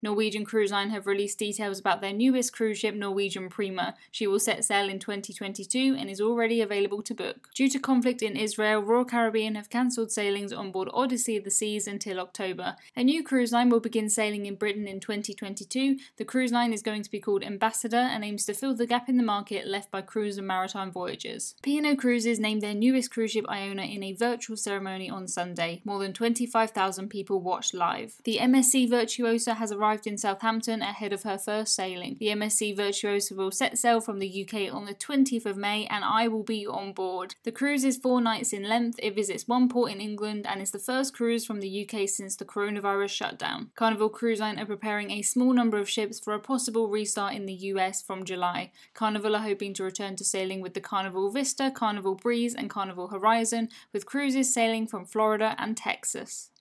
Norwegian Cruise Line have released details about their newest cruise ship, Norwegian Prima. She will set sail in 2022 and is already available to book. Due to conflict in Israel, Royal Caribbean have cancelled sailings on board Odyssey of the Seas until October. A new cruise line will begin sailing in Britain in 2022. The cruise line is going to be called Ambassador and aims to fill the gap in the market left by cruise and maritime voyages. P&O Cruises named their newest cruise ship Iona in a virtual ceremony on Sunday. More than 25,000 people watched live. The MSC Virtuosa has arrived arrived in Southampton ahead of her first sailing. The MSC Virtuosa will set sail from the UK on the 20th of May and I will be on board. The cruise is four nights in length, it visits one port in England and is the first cruise from the UK since the coronavirus shutdown. Carnival Cruise Line are preparing a small number of ships for a possible restart in the US from July. Carnival are hoping to return to sailing with the Carnival Vista, Carnival Breeze and Carnival Horizon, with cruises sailing from Florida and Texas.